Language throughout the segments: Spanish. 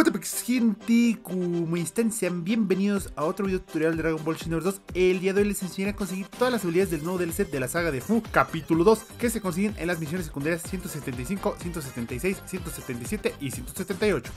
What up gente, como bienvenidos a otro video tutorial de Dragon Ball Xenoverse 2 El día de hoy les enseñaré a conseguir todas las habilidades del nuevo DLC de la saga de Fu Capítulo 2 Que se consiguen en las misiones secundarias 175, 176, 177 y 178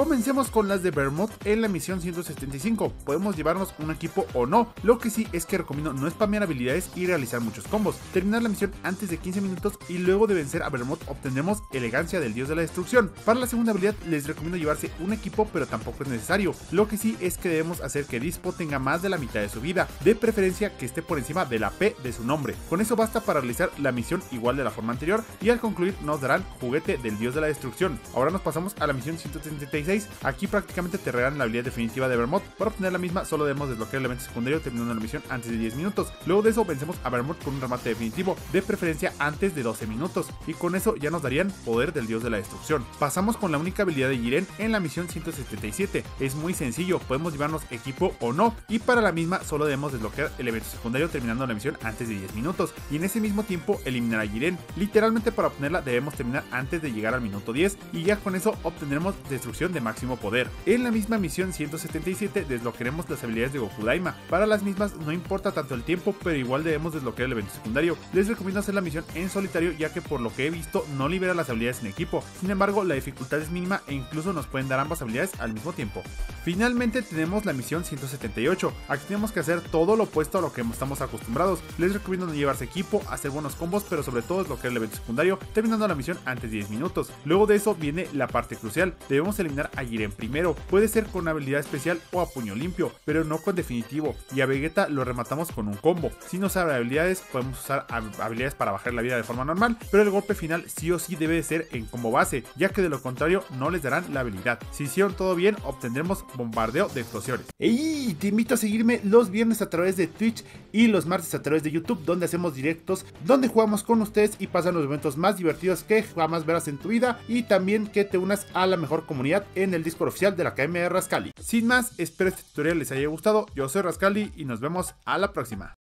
Comencemos con las de Vermont en la misión 175. Podemos llevarnos un equipo o no. Lo que sí es que recomiendo no spamear habilidades y realizar muchos combos. Terminar la misión antes de 15 minutos y luego de vencer a Vermont obtendremos elegancia del dios de la destrucción. Para la segunda habilidad les recomiendo llevarse un equipo pero tampoco es necesario. Lo que sí es que debemos hacer que Dispo tenga más de la mitad de su vida. De preferencia que esté por encima de la P de su nombre. Con eso basta para realizar la misión igual de la forma anterior y al concluir nos darán juguete del dios de la destrucción. Ahora nos pasamos a la misión 136 aquí prácticamente te regalan la habilidad definitiva de Vermont. Para obtener la misma solo debemos desbloquear el evento secundario terminando la misión antes de 10 minutos. Luego de eso vencemos a Vermont con un remate definitivo, de preferencia antes de 12 minutos, y con eso ya nos darían poder del dios de la destrucción. Pasamos con la única habilidad de Jiren en la misión 177. Es muy sencillo, podemos llevarnos equipo o no, y para la misma solo debemos desbloquear el evento secundario terminando la misión antes de 10 minutos, y en ese mismo tiempo eliminar a Jiren. Literalmente para obtenerla debemos terminar antes de llegar al minuto 10, y ya con eso obtendremos destrucción de máximo poder. En la misma misión 177 desbloquearemos las habilidades de Goku Daima. Para las mismas no importa tanto el tiempo, pero igual debemos desbloquear el evento secundario. Les recomiendo hacer la misión en solitario ya que por lo que he visto no libera las habilidades en equipo. Sin embargo, la dificultad es mínima e incluso nos pueden dar ambas habilidades al mismo tiempo. Finalmente tenemos la misión 178. Aquí tenemos que hacer todo lo opuesto a lo que estamos acostumbrados. Les recomiendo no llevarse equipo, hacer buenos combos, pero sobre todo desbloquear el evento secundario, terminando la misión antes de 10 minutos. Luego de eso viene la parte crucial. Debemos eliminar a Jiren primero. Puede ser con habilidad especial o a puño limpio, pero no con definitivo. Y a Vegeta lo rematamos con un combo. Si no sabe habilidades, podemos usar habilidades para bajar la vida de forma normal, pero el golpe final sí o sí debe de ser en combo base, ya que de lo contrario no les darán la habilidad. Si hicieron todo bien, obtendremos bombardeo de explosiones. Y te invito a seguirme los viernes a través de Twitch y los martes a través de YouTube, donde hacemos directos, donde jugamos con ustedes y pasan los momentos más divertidos que jamás verás en tu vida y también que te unas a la mejor comunidad en el Discord oficial de la Academia de Rascali. Sin más, espero este tutorial les haya gustado, yo soy Rascali y nos vemos a la próxima.